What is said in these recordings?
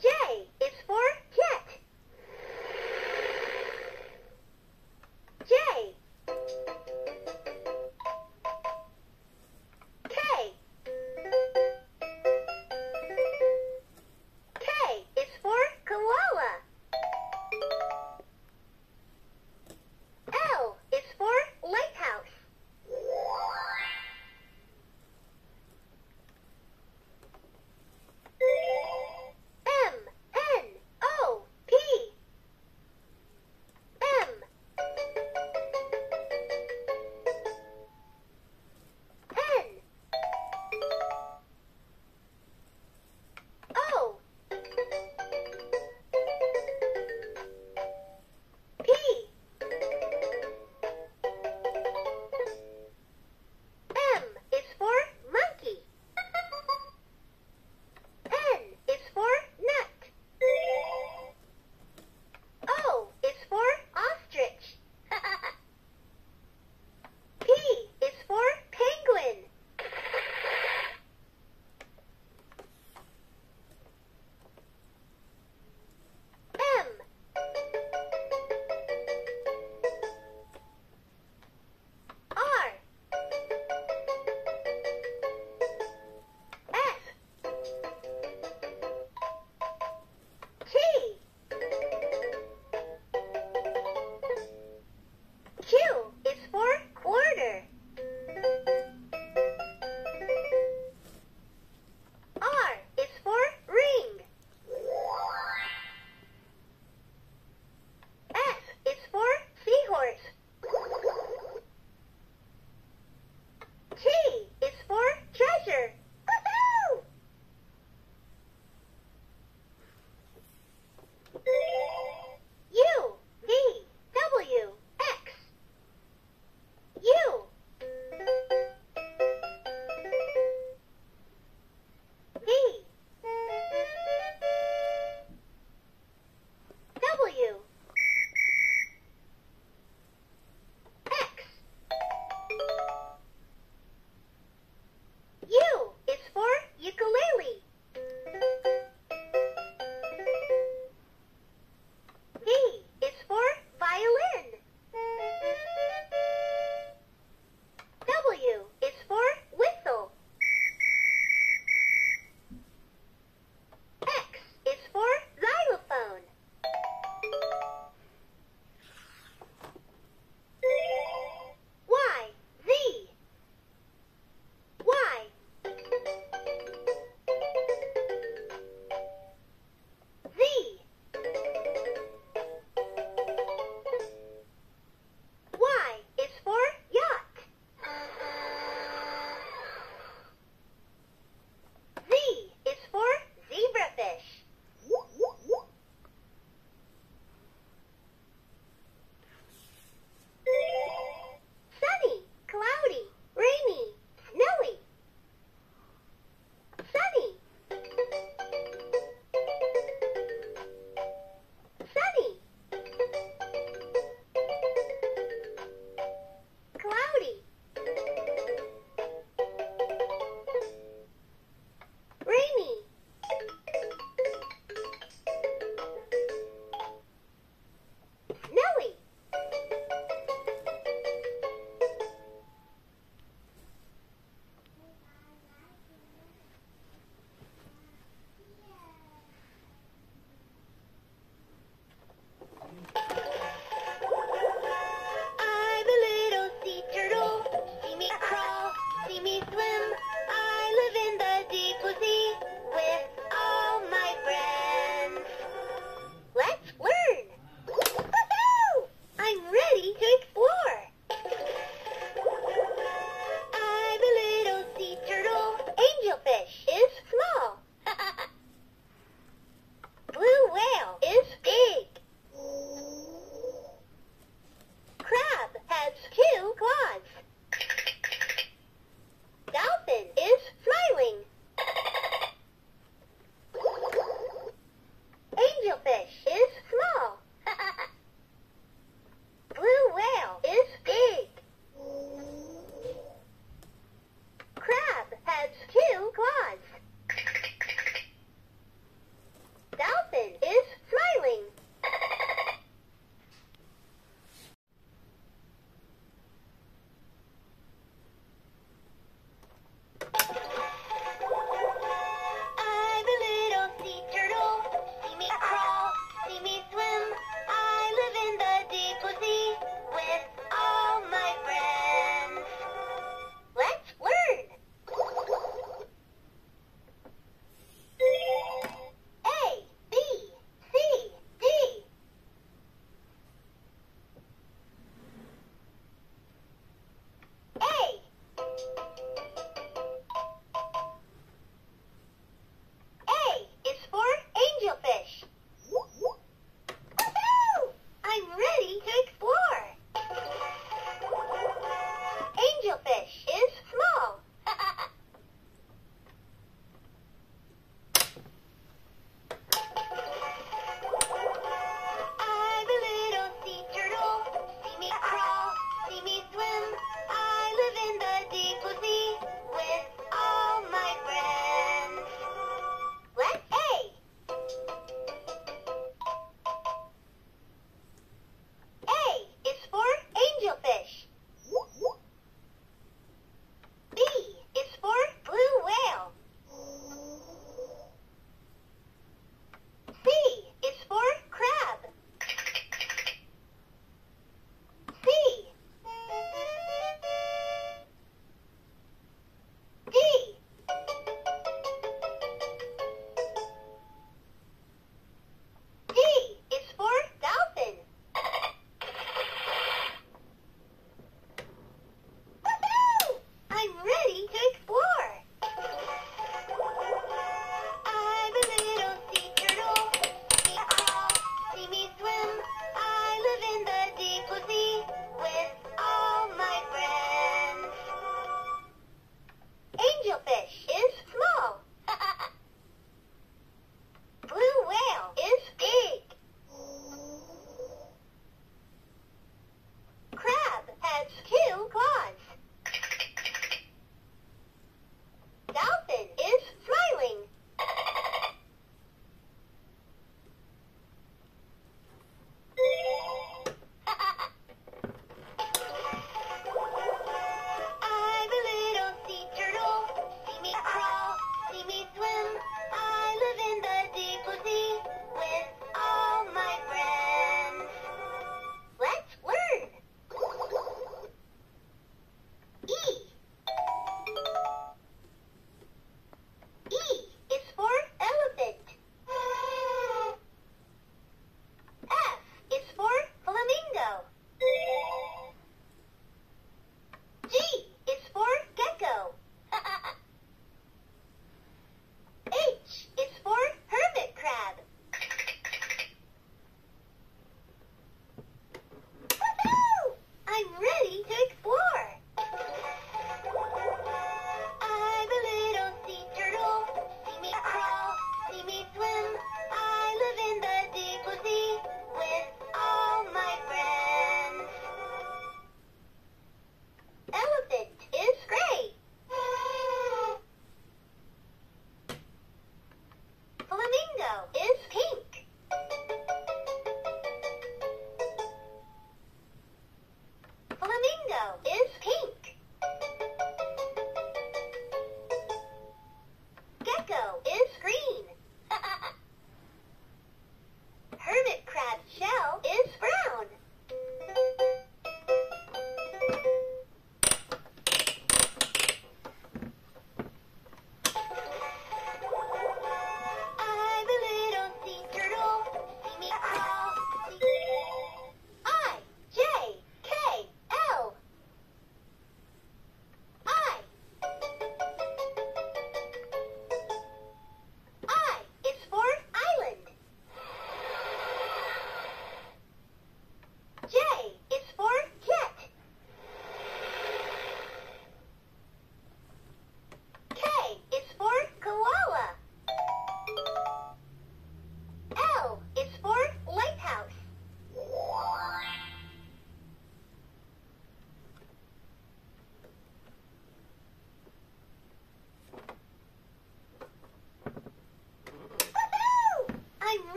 Jay.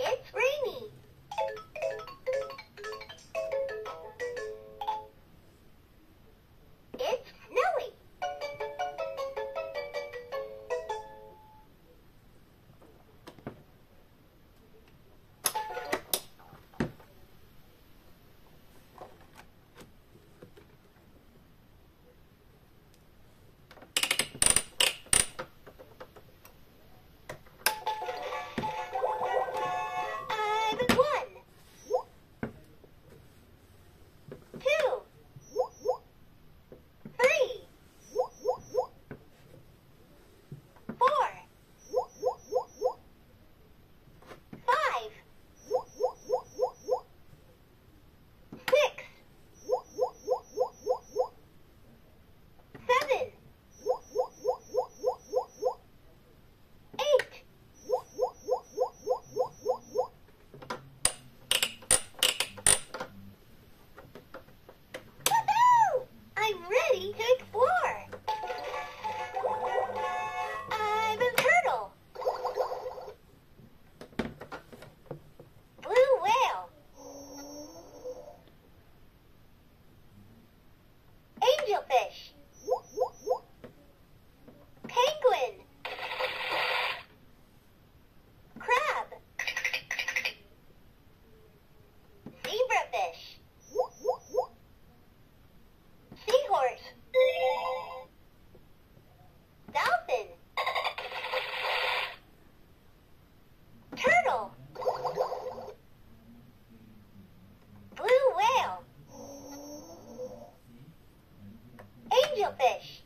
okay? fish.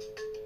Thank you.